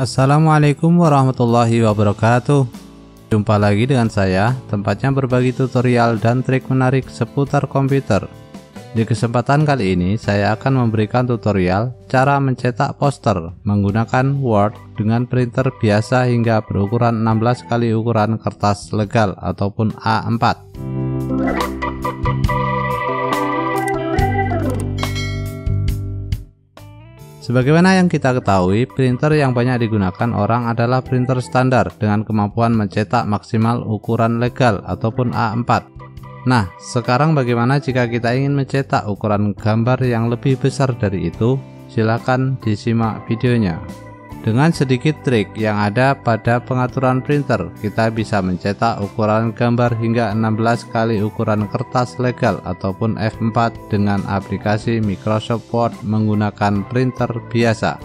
Assalamualaikum warahmatullahi wabarakatuh. Jumpa lagi dengan saya, tempatnya berbagi tutorial dan trik menarik seputar komputer. Di kesempatan kali ini, saya akan memberikan tutorial cara mencetak poster menggunakan Word dengan printer biasa hingga berukuran 16 kali ukuran kertas legal ataupun A4 Sebagaimana yang kita ketahui, printer yang banyak digunakan orang adalah printer standar dengan kemampuan mencetak maksimal ukuran legal ataupun A4. Nah, sekarang bagaimana jika kita ingin mencetak ukuran gambar yang lebih besar dari itu? Silakan disimak videonya. Dengan sedikit trik yang ada pada pengaturan printer, kita bisa mencetak ukuran gambar hingga 16 kali ukuran kertas legal ataupun F4 dengan aplikasi Microsoft Word menggunakan printer biasa.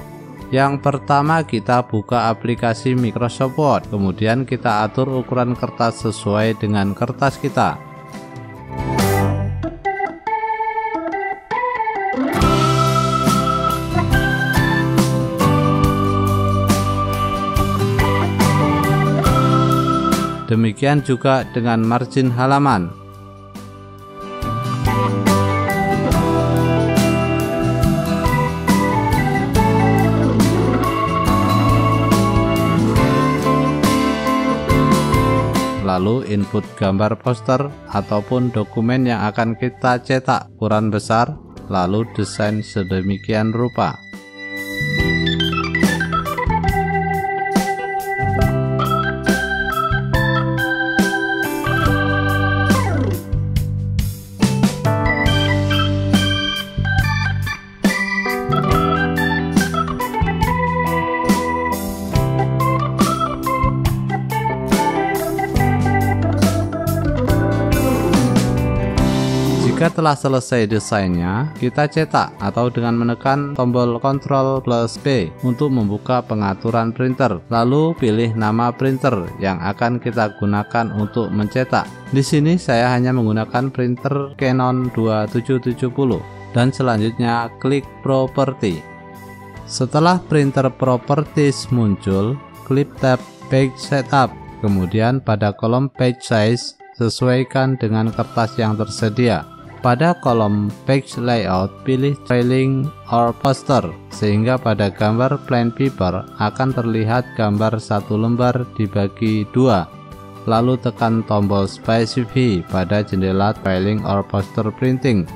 Yang pertama kita buka aplikasi Microsoft Word, kemudian kita atur ukuran kertas sesuai dengan kertas kita. Demikian juga dengan margin halaman. Lalu input gambar poster ataupun dokumen yang akan kita cetak ukuran besar, lalu desain sedemikian rupa. Jika telah selesai desainnya, kita cetak atau dengan menekan tombol Ctrl plus P untuk membuka pengaturan printer. Lalu pilih nama printer yang akan kita gunakan untuk mencetak. Di sini saya hanya menggunakan printer Canon 2770 dan selanjutnya klik Property. Setelah printer properties muncul, klik tab Page Setup. Kemudian pada kolom Page Size, sesuaikan dengan kertas yang tersedia. Pada kolom Page Layout, pilih Trailing or Poster, sehingga pada gambar plain paper akan terlihat gambar satu lembar dibagi dua. Lalu tekan tombol Specify pada jendela Trailing or Poster Printing.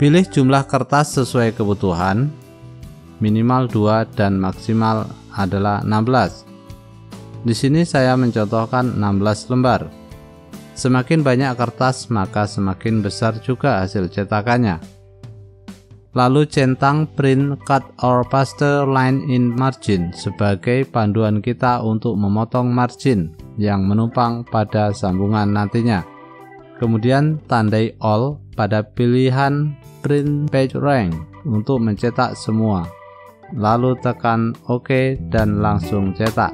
Pilih jumlah kertas sesuai kebutuhan, minimal 2 dan maksimal adalah 16. Di sini saya mencontohkan 16 lembar. Semakin banyak kertas maka semakin besar juga hasil cetakannya. Lalu centang print cut or paste line in margin sebagai panduan kita untuk memotong margin yang menumpang pada sambungan nantinya. Kemudian tandai all pada pilihan print page rank untuk mencetak semua lalu tekan OK dan langsung cetak.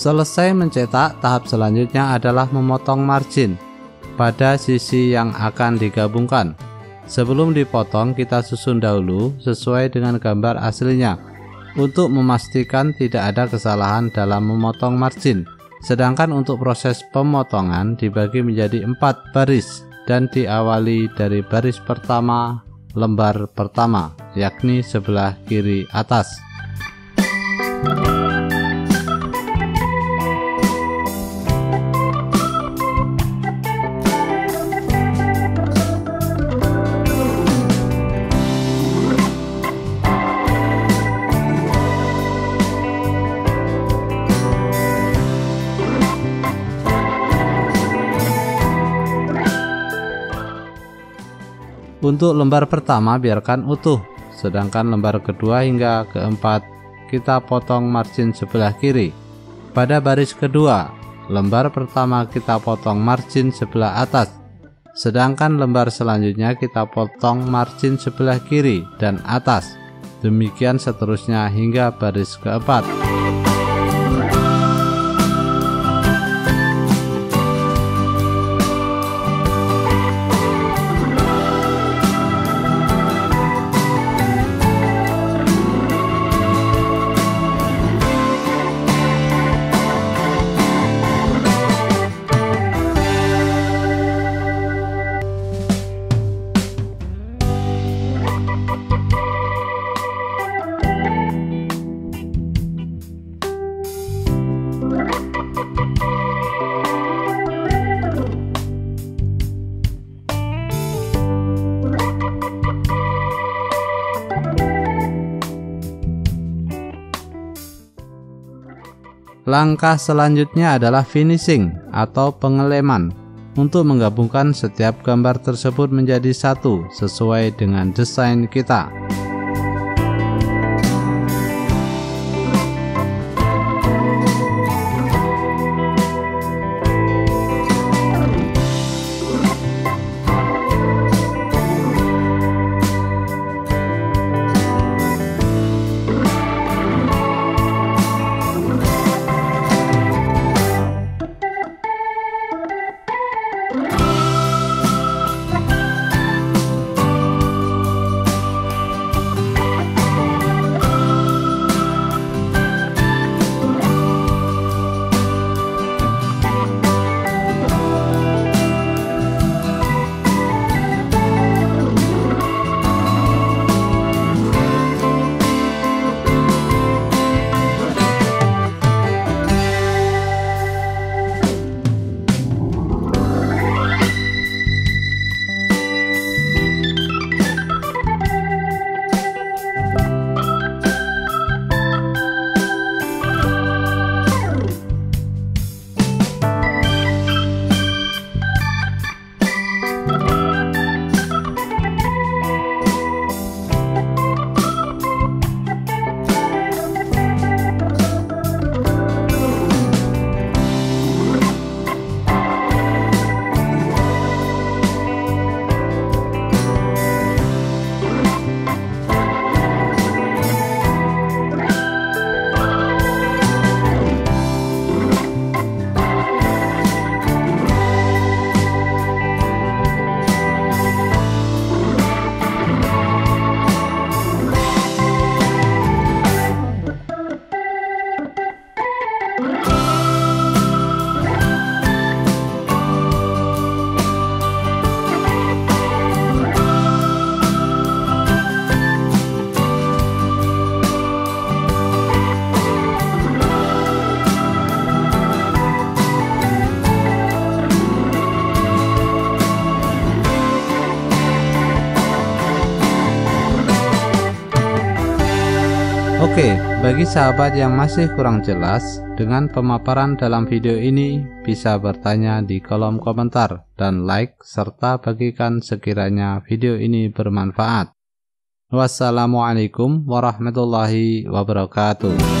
Selesai mencetak, tahap selanjutnya adalah memotong margin pada sisi yang akan digabungkan. Sebelum dipotong, kita susun dahulu sesuai dengan gambar aslinya untuk memastikan tidak ada kesalahan dalam memotong margin. Sedangkan untuk proses pemotongan dibagi menjadi empat baris dan diawali dari baris pertama lembar pertama, yakni sebelah kiri atas. Untuk lembar pertama biarkan utuh, sedangkan lembar kedua hingga keempat kita potong margin sebelah kiri. Pada baris kedua, lembar pertama kita potong margin sebelah atas, sedangkan lembar selanjutnya kita potong margin sebelah kiri dan atas. Demikian seterusnya hingga baris keempat. Langkah selanjutnya adalah finishing atau pengeleman untuk menggabungkan setiap gambar tersebut menjadi satu sesuai dengan desain kita. Bye. Oke, bagi sahabat yang masih kurang jelas dengan pemaparan dalam video ini bisa bertanya di kolom komentar dan like serta bagikan sekiranya video ini bermanfaat. Wassalamualaikum warahmatullahi wabarakatuh.